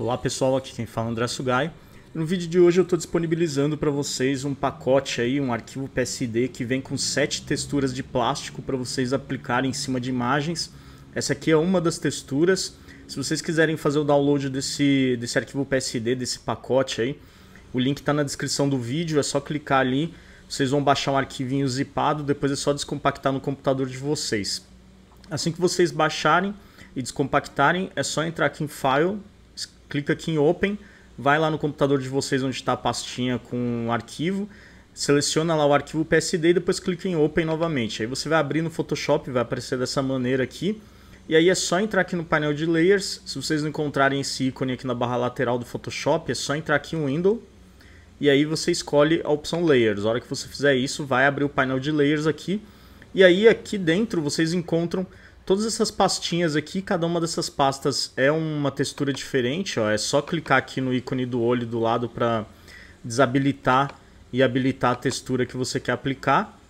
Olá pessoal, aqui quem fala é André Sugai. No vídeo de hoje eu estou disponibilizando para vocês um pacote aí, um arquivo PSD que vem com sete texturas de plástico para vocês aplicarem em cima de imagens. Essa aqui é uma das texturas. Se vocês quiserem fazer o download desse, desse arquivo PSD, desse pacote aí, o link está na descrição do vídeo, é só clicar ali, vocês vão baixar um arquivinho zipado, depois é só descompactar no computador de vocês. Assim que vocês baixarem e descompactarem, é só entrar aqui em File, clica aqui em Open, vai lá no computador de vocês onde está a pastinha com o arquivo, seleciona lá o arquivo PSD e depois clica em Open novamente. Aí você vai abrir no Photoshop, vai aparecer dessa maneira aqui. E aí é só entrar aqui no painel de Layers. Se vocês não encontrarem esse ícone aqui na barra lateral do Photoshop, é só entrar aqui em Window. E aí você escolhe a opção Layers. A hora que você fizer isso, vai abrir o painel de Layers aqui. E aí aqui dentro vocês encontram Todas essas pastinhas aqui, cada uma dessas pastas é uma textura diferente. Ó. É só clicar aqui no ícone do olho do lado para desabilitar e habilitar a textura que você quer aplicar.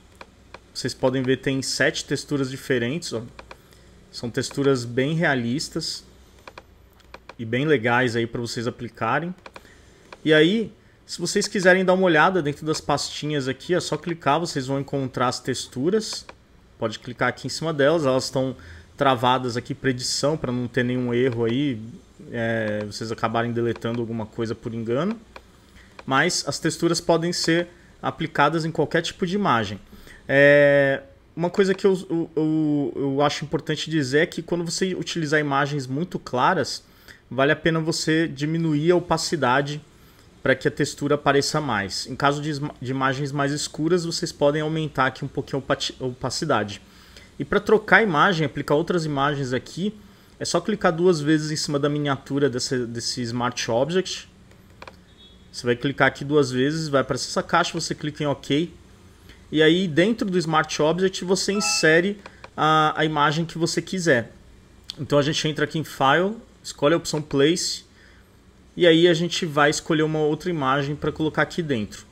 Vocês podem ver tem sete texturas diferentes. Ó. São texturas bem realistas e bem legais aí para vocês aplicarem. E aí, se vocês quiserem dar uma olhada dentro das pastinhas aqui, é só clicar, vocês vão encontrar as texturas. Pode clicar aqui em cima delas, elas estão travadas aqui para edição, para não ter nenhum erro aí, é, vocês acabarem deletando alguma coisa por engano. Mas as texturas podem ser aplicadas em qualquer tipo de imagem. É, uma coisa que eu, eu, eu, acho importante dizer é que quando você utilizar imagens muito claras, vale a pena você diminuir a opacidade para que a textura apareça mais. Em caso de, de, imagens mais escuras, vocês podem aumentar aqui um pouquinho a opacidade. E para trocar a imagem, aplicar outras imagens aqui, é só clicar duas vezes em cima da miniatura desse, desse Smart Object. Você vai clicar aqui duas vezes, vai aparecer essa caixa, você clica em OK. E aí dentro do Smart Object você insere a, a imagem que você quiser. Então a gente entra aqui em File, escolhe a opção Place e aí a gente vai escolher uma outra imagem para colocar aqui dentro.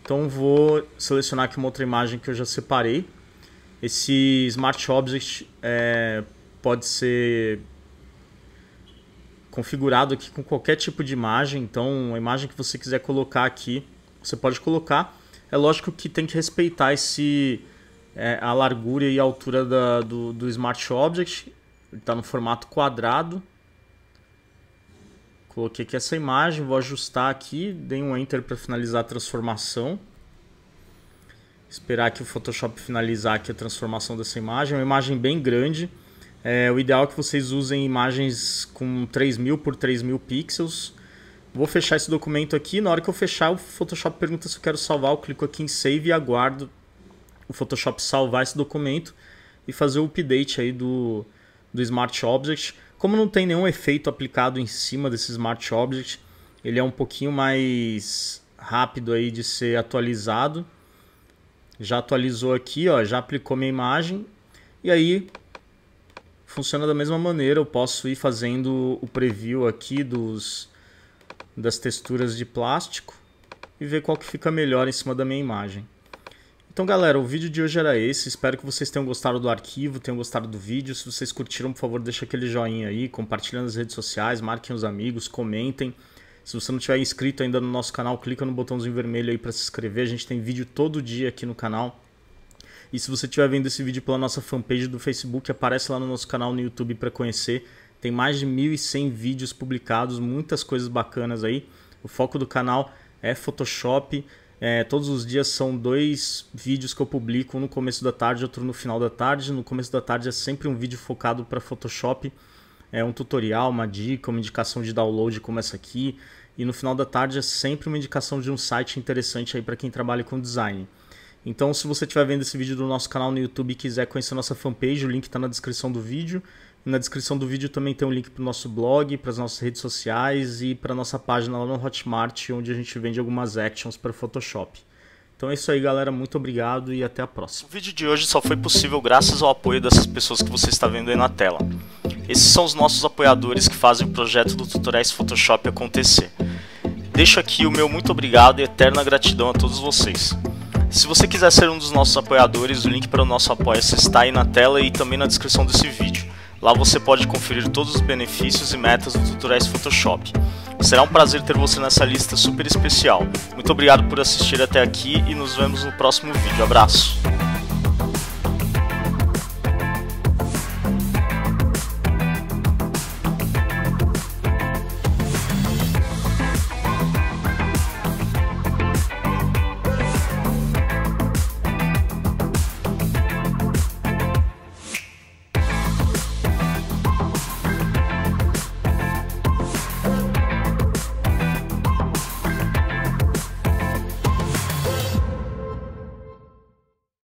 Então vou selecionar aqui uma outra imagem que eu já separei. Esse Smart Object é, pode ser configurado aqui com qualquer tipo de imagem. Então a imagem que você quiser colocar aqui, você pode colocar. É lógico que tem que respeitar esse, é, a largura e a altura da, do, do Smart Object. Ele está no formato quadrado. Coloquei aqui essa imagem, vou ajustar aqui, dei um Enter para finalizar a transformação. Esperar que o Photoshop finalizar aqui a transformação dessa imagem. É uma imagem bem grande. É, o ideal é que vocês usem imagens com 3000 por 3000 pixels. Vou fechar esse documento aqui. Na hora que eu fechar, o Photoshop pergunta se eu quero salvar. Eu clico aqui em Save e aguardo o Photoshop salvar esse documento e fazer o update aí do, do Smart Object. Como não tem nenhum efeito aplicado em cima desse Smart Object, ele é um pouquinho mais rápido aí de ser atualizado. Já atualizou aqui, ó, já aplicou minha imagem. E aí funciona da mesma maneira, eu posso ir fazendo o preview aqui dos das texturas de plástico e ver qual que fica melhor em cima da minha imagem. Então, galera, o vídeo de hoje era esse. Espero que vocês tenham gostado do arquivo, tenham gostado do vídeo. Se vocês curtiram, por favor, deixa aquele joinha aí, compartilha nas redes sociais, marquem os amigos, comentem. Se você não tiver inscrito ainda no nosso canal, clica no botãozinho vermelho aí para se inscrever. A gente tem vídeo todo dia aqui no canal. E se você estiver vendo esse vídeo pela nossa fanpage do Facebook, aparece lá no nosso canal no YouTube para conhecer. Tem mais de 1.100 vídeos publicados, muitas coisas bacanas aí. O foco do canal é Photoshop, é, todos os dias são dois vídeos que eu publico, um no começo da tarde, outro no final da tarde. No começo da tarde é sempre um vídeo focado para Photoshop, é um tutorial, uma dica, uma indicação de download como essa aqui. E no final da tarde é sempre uma indicação de um site interessante aí para quem trabalha com design. Então, se você estiver vendo esse vídeo do nosso canal no YouTube e quiser conhecer nossa fanpage, o link está na descrição do vídeo. Na descrição do vídeo também tem um link para o nosso blog, para as nossas redes sociais e para a nossa página lá no Hotmart, onde a gente vende algumas actions para Photoshop. Então é isso aí, galera. Muito obrigado e até a próxima. O vídeo de hoje só foi possível graças ao apoio dessas pessoas que você está vendo aí na tela. Esses são os nossos apoiadores que fazem o projeto do Tutoriais Photoshop acontecer. Deixo aqui o meu muito obrigado e eterna gratidão a todos vocês. Se você quiser ser um dos nossos apoiadores, o link para o nosso apoia-se está aí na tela e também na descrição desse vídeo. Lá você pode conferir todos os benefícios e metas do Tutoriais Photoshop. Será um prazer ter você nessa lista super especial. Muito obrigado por assistir até aqui e nos vemos no próximo vídeo. Abraço!